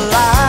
alive